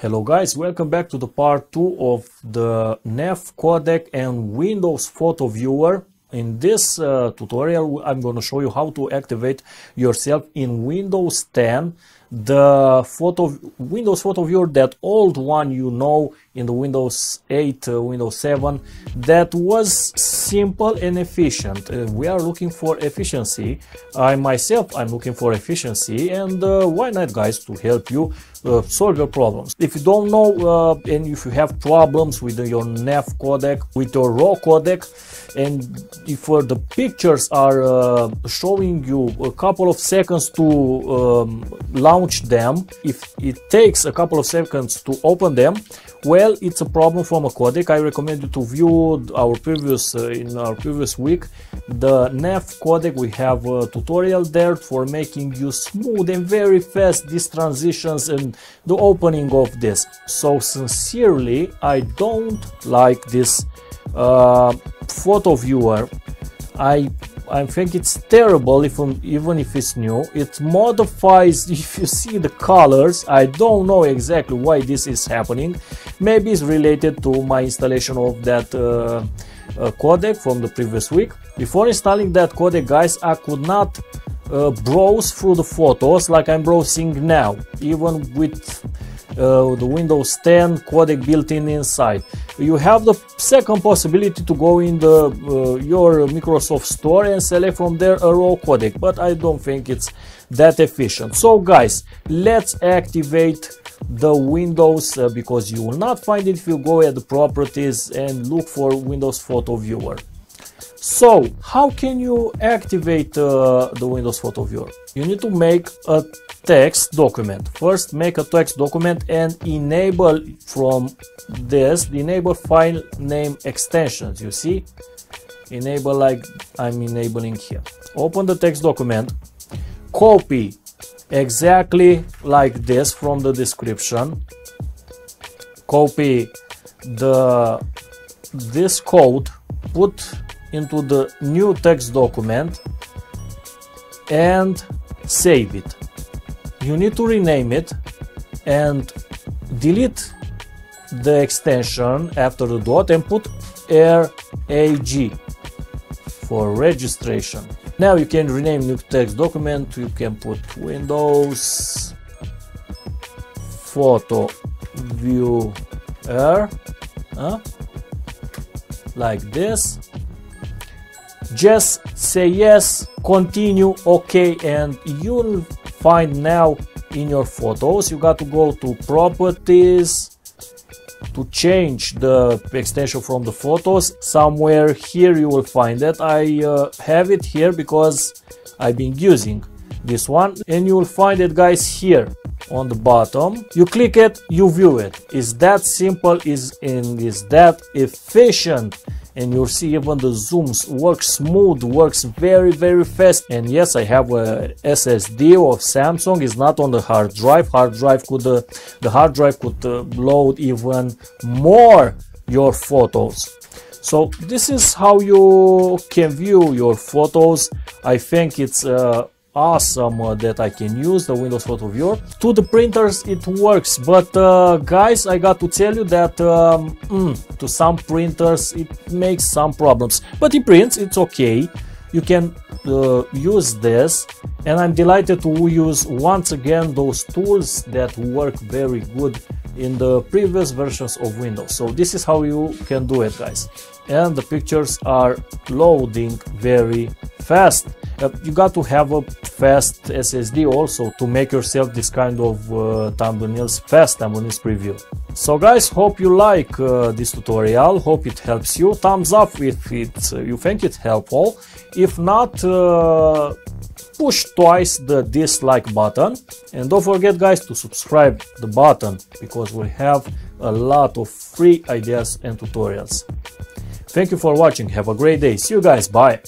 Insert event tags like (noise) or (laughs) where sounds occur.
Hello guys, welcome back to the part 2 of the NEF codec and Windows Photo Viewer. In this uh, tutorial I'm going to show you how to activate yourself in Windows 10 the photo Windows Photo Viewer, that old one you know in the Windows 8, uh, Windows 7, that was simple and efficient. Uh, we are looking for efficiency. I myself, I'm looking for efficiency, and uh, why not, guys, to help you uh, solve your problems. If you don't know uh, and if you have problems with your NEF codec, with your RAW codec, and if uh, the pictures are showing you a couple of seconds to um, launch them, if it takes a couple of seconds to open them, well, it's a problem from a codec. I recommend you to view our previous uh, in our previous week the NEF codec. We have a tutorial there for making you smooth and very fast these transitions and the opening of this. So sincerely, I don't like this uh, photo viewer. I I think it's terrible if, even if it's new. It modifies, (laughs) if you see the colors, I don't know exactly why this is happening. Maybe it's related to my installation of that uh, uh, codec from the previous week. Before installing that codec, guys, I could not uh, browse through the photos like I'm browsing now, even with uh, the Windows 10 codec built in inside. You have the second possibility to go in the uh, your Microsoft Store and select from there a raw codec, but I don't think it's that efficient. So guys, let's activate the Windows uh, because you will not find it if you go at the properties and look for Windows Photo Viewer. So, how can you activate uh, the Windows Photo Viewer? You need to make a text document. First, make a text document and enable from this, enable file name extensions. You see? Enable like I'm enabling here. Open the text document, copy exactly like this from the description. Copy the this code, put into the new text document and save it. You need to rename it and delete the extension after the dot and put RAG for registration. Now you can rename new text document, you can put Windows Photo Viewer uh, like this just say yes continue ok and you'll find now in your photos you got to go to properties to change the extension from the photos. Somewhere here you will find it i uh, have it here because i've been using this one. And you will find it guys here on the bottom. You click it you view it. Is that simple? Is in is that efficient and you'll see even the zooms work smooth works very very fast. And yes i have a ssd of samsung. Is not on the hard drive. Hard drive could uh, the hard drive could uh, load even more your photos. So this is how you can view your photos. I think it's uh, awesome uh, that I can use the Windows Photo Viewer. To the printers it works, but uh, guys I got to tell you that um, mm, to some printers it makes some problems. But it prints, it's okay. You can uh, use this and I'm delighted to use once again those tools that work very good in the previous versions of Windows. So this is how you can do it guys. And the pictures are loading very fast. You got to have a fast SSD also to make yourself this kind of uh, thumbnails, fast thumbnails preview. So guys, hope you like uh, this tutorial, hope it helps you. Thumbs up if it, uh, you think it helpful. If not, uh, push twice the dislike button and don't forget guys to subscribe the button because we have a lot of free ideas and tutorials. Thank you for watching, have a great day, see you guys, bye!